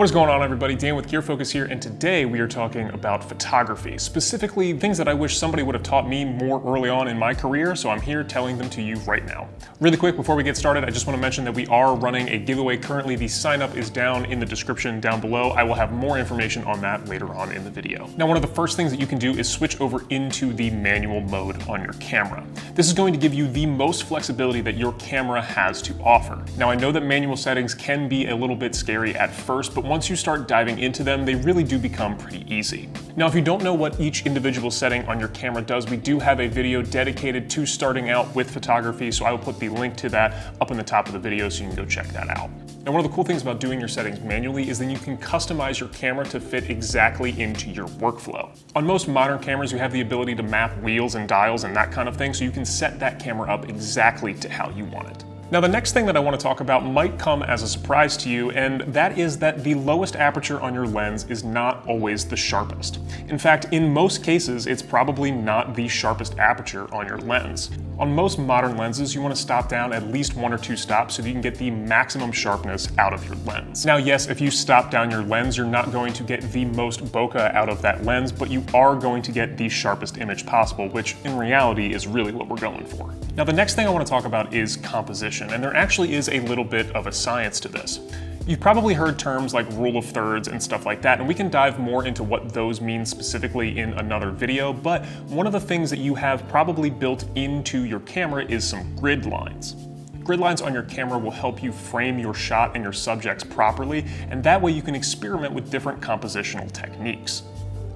What is going on everybody? Dan with Gear Focus here and today we are talking about photography, specifically things that I wish somebody would have taught me more early on in my career, so I'm here telling them to you right now. Really quick before we get started, I just want to mention that we are running a giveaway currently. The sign up is down in the description down below. I will have more information on that later on in the video. Now one of the first things that you can do is switch over into the manual mode on your camera. This is going to give you the most flexibility that your camera has to offer. Now I know that manual settings can be a little bit scary at first, but once you start diving into them, they really do become pretty easy. Now, if you don't know what each individual setting on your camera does, we do have a video dedicated to starting out with photography, so I will put the link to that up in the top of the video so you can go check that out. And one of the cool things about doing your settings manually is then you can customize your camera to fit exactly into your workflow. On most modern cameras, you have the ability to map wheels and dials and that kind of thing, so you can set that camera up exactly to how you want it. Now the next thing that I want to talk about might come as a surprise to you, and that is that the lowest aperture on your lens is not always the sharpest. In fact, in most cases, it's probably not the sharpest aperture on your lens. On most modern lenses, you want to stop down at least one or two stops so that you can get the maximum sharpness out of your lens. Now yes, if you stop down your lens, you're not going to get the most bokeh out of that lens, but you are going to get the sharpest image possible, which in reality is really what we're going for. Now the next thing I want to talk about is composition, and there actually is a little bit of a science to this. You've probably heard terms like rule of thirds and stuff like that, and we can dive more into what those mean specifically in another video, but one of the things that you have probably built into your camera is some grid lines. Grid lines on your camera will help you frame your shot and your subjects properly, and that way you can experiment with different compositional techniques.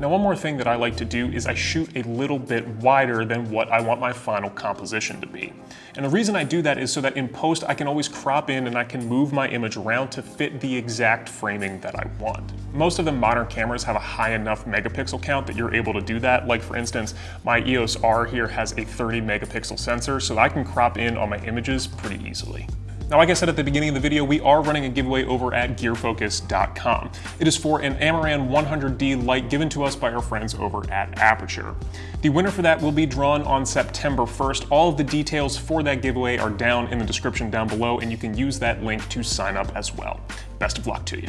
Now one more thing that I like to do is I shoot a little bit wider than what I want my final composition to be. And the reason I do that is so that in post I can always crop in and I can move my image around to fit the exact framing that I want. Most of the modern cameras have a high enough megapixel count that you're able to do that. Like for instance, my EOS R here has a 30 megapixel sensor so I can crop in on my images pretty easily. Now, like I said at the beginning of the video, we are running a giveaway over at gearfocus.com. It is for an Amaran 100D light given to us by our friends over at Aputure. The winner for that will be drawn on September 1st. All of the details for that giveaway are down in the description down below, and you can use that link to sign up as well. Best of luck to you.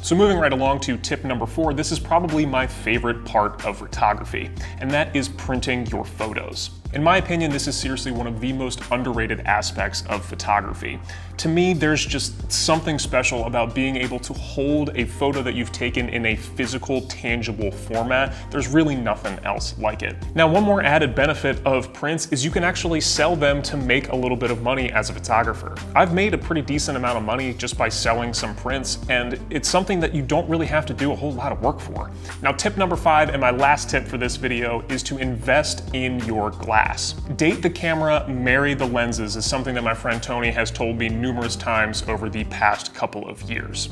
So moving right along to tip number four, this is probably my favorite part of photography, and that is printing your photos. In my opinion, this is seriously one of the most underrated aspects of photography. To me, there's just something special about being able to hold a photo that you've taken in a physical, tangible format. There's really nothing else like it. Now, one more added benefit of prints is you can actually sell them to make a little bit of money as a photographer. I've made a pretty decent amount of money just by selling some prints, and it's something that you don't really have to do a whole lot of work for. Now, tip number five, and my last tip for this video, is to invest in your glass glass. Date the camera, marry the lenses is something that my friend Tony has told me numerous times over the past couple of years.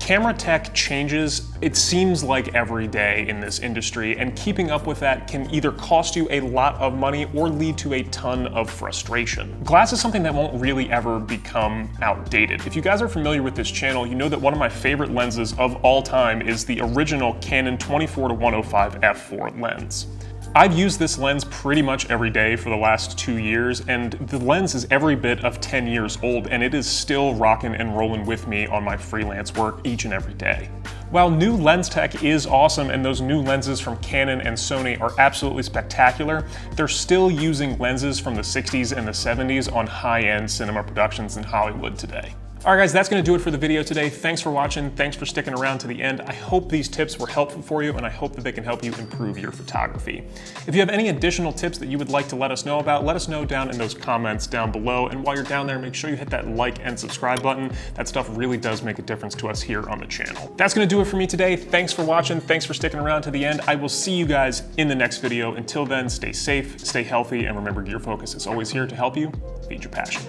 Camera tech changes, it seems like every day in this industry, and keeping up with that can either cost you a lot of money or lead to a ton of frustration. Glass is something that won't really ever become outdated. If you guys are familiar with this channel, you know that one of my favorite lenses of all time is the original Canon 24 to 105 f4 lens. I've used this lens pretty much every day for the last two years, and the lens is every bit of 10 years old, and it is still rocking and rolling with me on my freelance work each and every day. While new lens tech is awesome and those new lenses from Canon and Sony are absolutely spectacular, they're still using lenses from the 60s and the 70s on high-end cinema productions in Hollywood today. All right, guys, that's gonna do it for the video today. Thanks for watching. Thanks for sticking around to the end. I hope these tips were helpful for you, and I hope that they can help you improve your photography. If you have any additional tips that you would like to let us know about, let us know down in those comments down below. And while you're down there, make sure you hit that like and subscribe button. That stuff really does make a difference to us here on the channel. That's gonna do it for me today. Thanks for watching. Thanks for sticking around to the end. I will see you guys in the next video. Until then, stay safe, stay healthy, and remember, Gear Focus is always here to help you feed your passion.